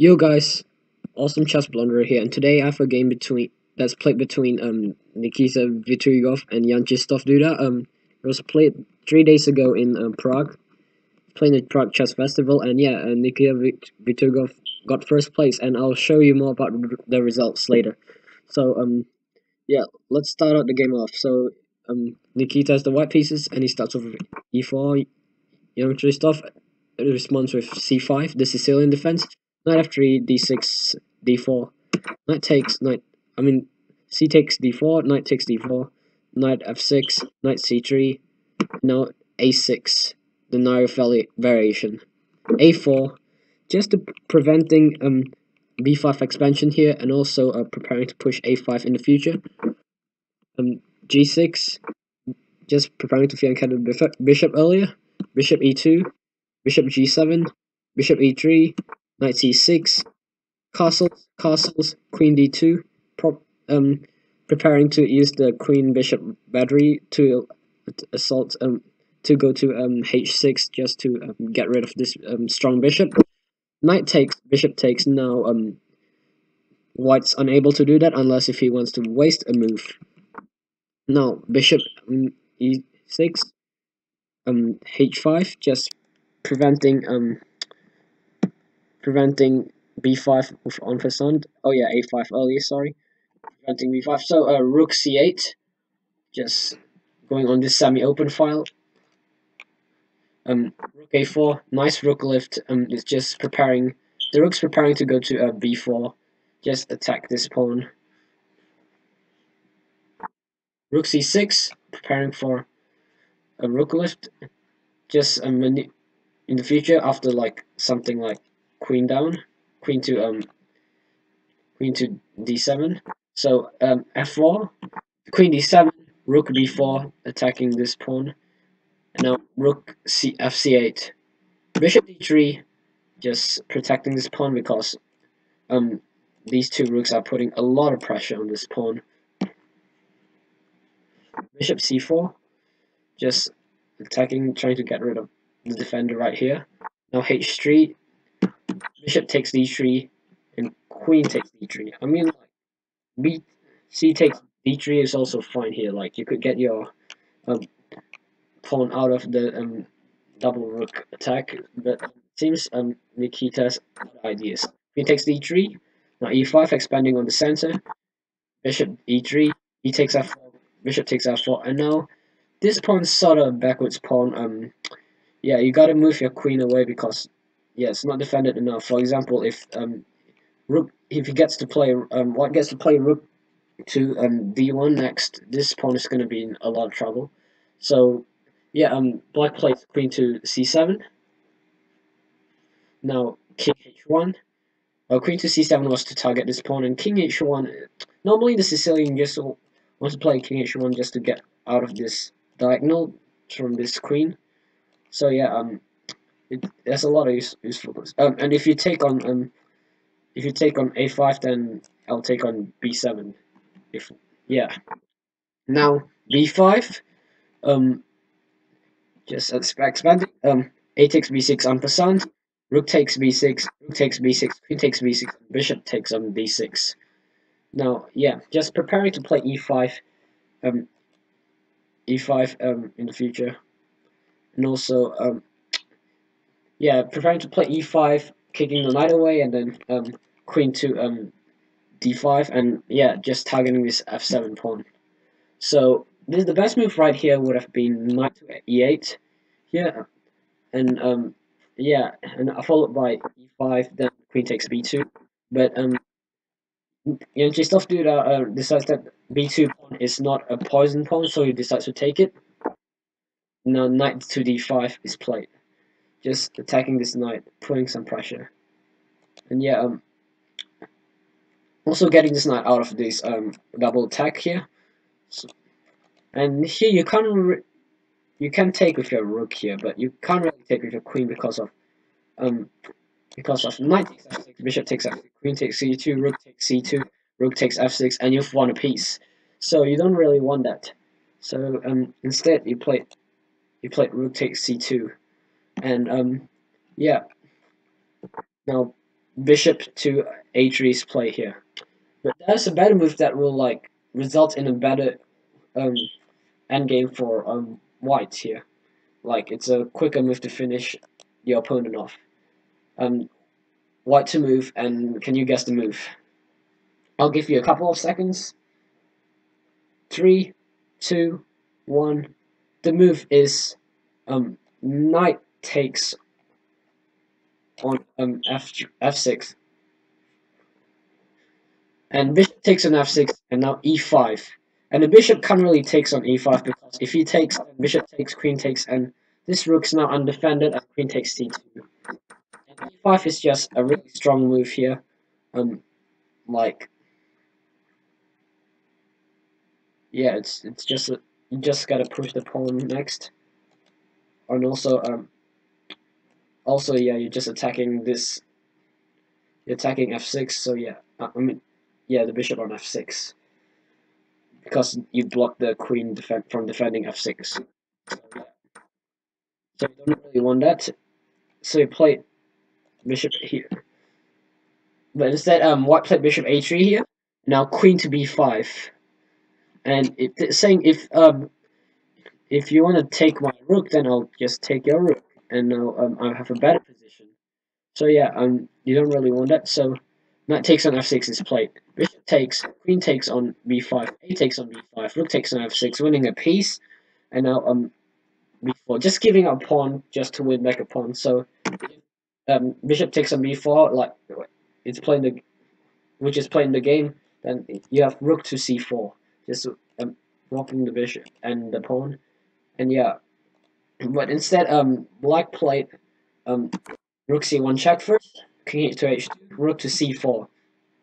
Yo guys, awesome chess blunderer here, and today I have a game between that's played between um Nikita Vitiugov and Jan Krzysztof Duda. Um, it was played three days ago in um, Prague, playing the Prague Chess Festival, and yeah, uh, Nikita Vitiugov got first place, and I'll show you more about the results later. So um, yeah, let's start out the game off. So um, Nikita has the white pieces, and he starts with e4. Jan Krzysztof responds with c5, the Sicilian defense. Knight f3, d6, d4. Knight takes, knight, I mean, c takes d4, knight takes d4, knight f6, knight c3, now a6, the Nairo variation. a4, just preventing um, b5 expansion here, and also uh, preparing to push a5 in the future. Um, g6, just preparing to flank the bishop earlier. Bishop e2, bishop g7, bishop e3, knight c6, castles, castles, queen d2, prop, um, preparing to use the queen bishop battery to assault, um, to go to um, h6 just to um, get rid of this um, strong bishop. Knight takes, bishop takes, now um, white's unable to do that unless if he wants to waste a move. Now, bishop um, e6, um, h5, just preventing um, preventing b5 with en passant. Oh yeah, a5 earlier, sorry. Preventing b5. So uh, rook c8, just going on this semi-open file. Um, rook a4, nice rook lift. Um, it's just preparing. The rook's preparing to go to uh, b4. Just attack this pawn. Rook c6, preparing for a rook lift. Just a um, in the future, after like something like queen down, queen to um, queen to d7. So um, f4, queen d7, rook b4, attacking this pawn. And now rook c fc8, bishop d3, just protecting this pawn because um these two rooks are putting a lot of pressure on this pawn. Bishop c4, just attacking, trying to get rid of the defender right here. Now h3, bishop takes d3 and queen takes d3. I mean, like, b c takes d3 is also fine here. Like you could get your um, pawn out of the um, double rook attack, but it seems um, Nikita's ideas. Queen takes d3. Now e5 expanding on the center. Bishop e3. He takes f4. Bishop takes f4. And now this pawn's sort of a backwards pawn. Um, yeah, you gotta move your queen away because yeah, it's not defended enough. For example, if um, rook, if he gets to play, um, white gets to play rook to um d1 next, this pawn is gonna be in a lot of trouble. So yeah, um, black plays queen to c7. Now king h1. Well, queen to c7 was to target this pawn, and king h1. Normally, the Sicilian just wants to play king h1 just to get out of this diagonal from this queen. So yeah, um, it, there's a lot of use, usefulness. Um, and if you take on um, if you take on a5, then I'll take on b7. If yeah, now b5, um, just expanding. Um, a takes b6 en passant. Rook takes b6. Rook takes b6. Queen takes b6. Bishop takes on b6. Now, yeah, just preparing to play e5. Um, e5 um in the future, and also um yeah, preparing to play e5, kicking the knight away, and then um, queen to um, d5, and yeah, just targeting this f7 pawn. So this the best move right here would have been knight to e8 here, and um, yeah, and followed by e5, then queen takes b2. But um, you know, Krzysztof Duda uh, decides that b2 pawn is not a poison pawn, so he decides to take it. Now knight to d5 is played just attacking this knight, putting some pressure. And yeah, um, also getting this knight out of this um, double attack here. So, and here you can't you can take with your rook here, but you can't really take with your queen because of um because of knight takes f6, bishop takes f6, queen takes c2, rook takes c2, rook takes f6, and you've won a piece. So you don't really want that. So um instead you play you played rook takes c2 and um, yeah. Now bishop to a3's play here. But there's a better move that will like result in a better um endgame for um white here. Like it's a quicker move to finish your opponent off. Um white to move and can you guess the move? I'll give you a couple of seconds. Three, two, one. The move is um knight takes on um f f6 and bishop takes on f6 and now e5 and the bishop can't really takes on e5 because if he takes bishop takes queen takes and this rook's now undefended and queen takes c2 and e5 is just a really strong move here. Um like yeah it's it's just a, you just gotta push the pawn next. And also um also yeah you're just attacking this you're attacking f6 so yeah uh, I mean yeah the bishop on f6 because you block the queen from defending f6 so, yeah. so you don't really want that. So you play bishop here. But instead um white played bishop a3 here. Now queen to b5 and it's saying if um if you want to take my rook then I'll just take your rook and now um, I have a better position. So yeah, um, you don't really want that. So knight takes on f6 is played. Bishop takes, queen takes on b5, a takes on b5, rook takes on f6, winning a piece. And now um, b4, just giving up pawn just to win back a pawn. So um, bishop takes on b4, like it's playing the, which is playing the game. Then you have rook to c4, just um, blocking the bishop and the pawn. And yeah, but instead, um, black played um, rook c1 check first, king to h2, rook to c4.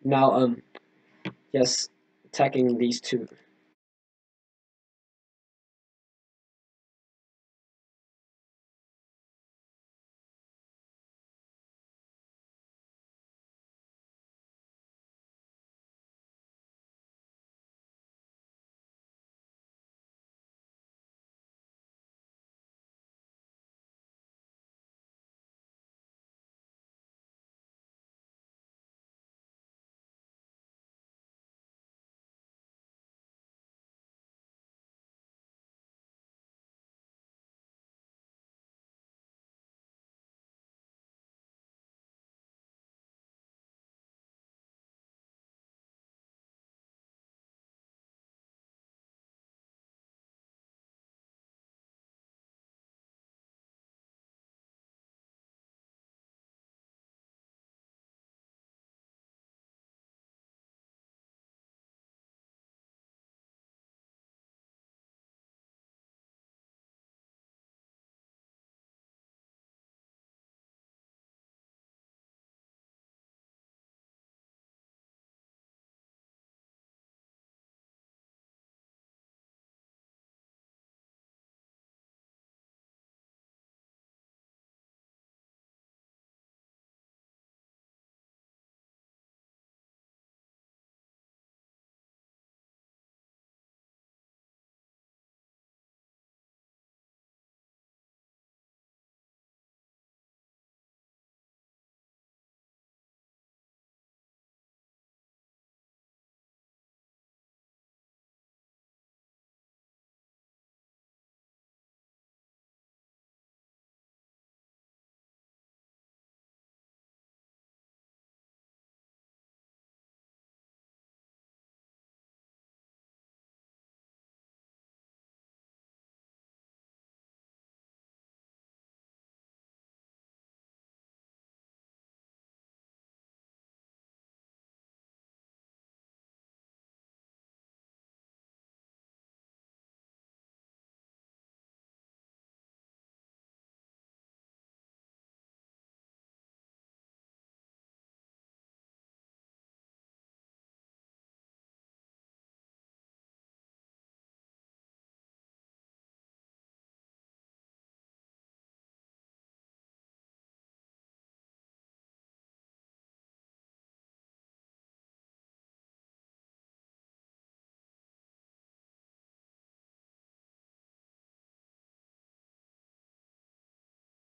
Now, um, just attacking these two.